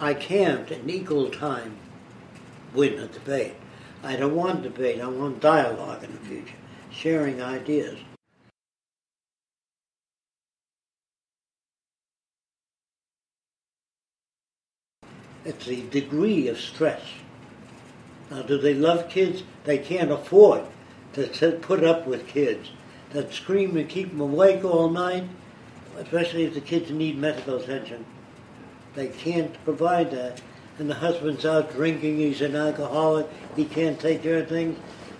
I can't in equal time win a debate. I don't want debate, I want dialogue in the future, sharing ideas. It's the degree of stress. Now, do they love kids? They can't afford to put up with kids that scream and keep them awake all night, especially if the kids need medical attention. They can't provide that. And the husband's out drinking, he's an alcoholic, he can't take care of things.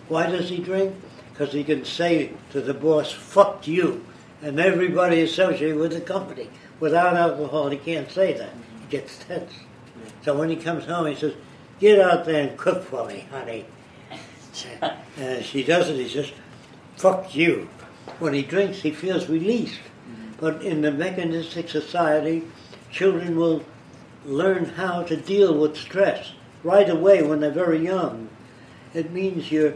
Why does he drink? Because he can say to the boss, fuck you, and everybody associated with the company. Without alcohol, he can't say that. He gets tense. So when he comes home, he says, get out there and cook for me, honey. And she does it, he says, fuck you. When he drinks, he feels released. Mm-hmm. But in the mechanistic society, children will learn how to deal with stress right away when they're very young. It means you're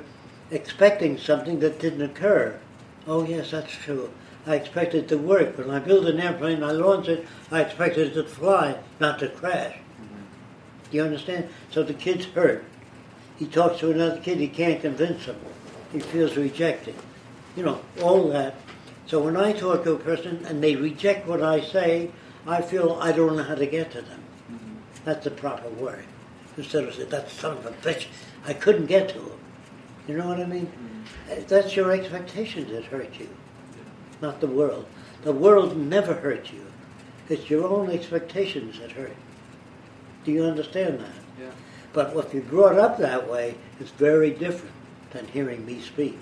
expecting something that didn't occur. Oh, yes, that's true. I expect it to work. When I build an airplane, I launch it, I expect it to fly, not to crash. Do you understand? So the kid's hurt. He talks to another kid, he can't convince him. He feels rejected. You know, all that. So when I talk to a person and they reject what I say, I feel I don't know how to get to them. That's the proper word. Instead of saying, that son of a bitch, I couldn't get to him. You know what I mean? Uh, That's your expectations that hurt you, not the world. The world never hurt you. It's your own expectations that hurt. Do you understand that? Yeah. But if you're brought up that way, it's very different than hearing me speak.